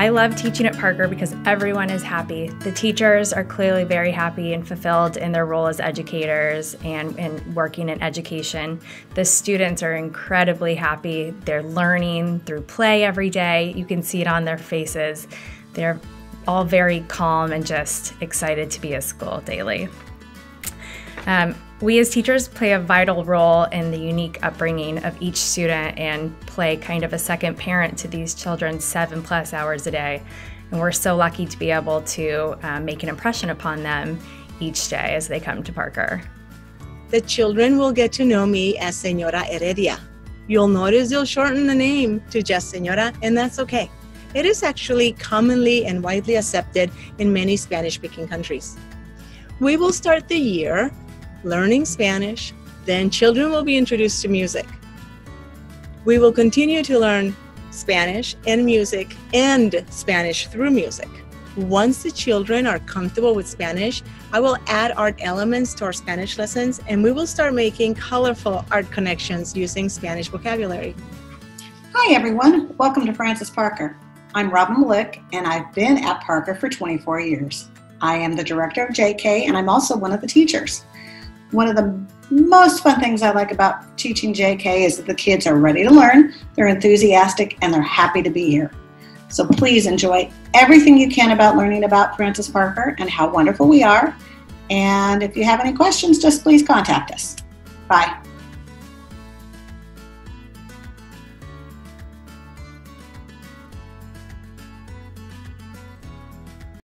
I love teaching at Parker because everyone is happy. The teachers are clearly very happy and fulfilled in their role as educators and, and working in education. The students are incredibly happy. They're learning through play every day. You can see it on their faces. They're all very calm and just excited to be at school daily. Um, we as teachers play a vital role in the unique upbringing of each student and play kind of a second parent to these children seven plus hours a day. And we're so lucky to be able to uh, make an impression upon them each day as they come to Parker. The children will get to know me as Senora Heredia. You'll notice they'll shorten the name to just Senora, and that's okay. It is actually commonly and widely accepted in many Spanish speaking countries. We will start the year learning Spanish, then children will be introduced to music. We will continue to learn Spanish and music and Spanish through music. Once the children are comfortable with Spanish, I will add art elements to our Spanish lessons and we will start making colorful art connections using Spanish vocabulary. Hi everyone, welcome to Francis Parker. I'm Robin Malik and I've been at Parker for 24 years. I am the director of JK and I'm also one of the teachers. One of the most fun things I like about teaching JK is that the kids are ready to learn, they're enthusiastic, and they're happy to be here. So please enjoy everything you can about learning about Francis Parker and how wonderful we are. And if you have any questions, just please contact us. Bye.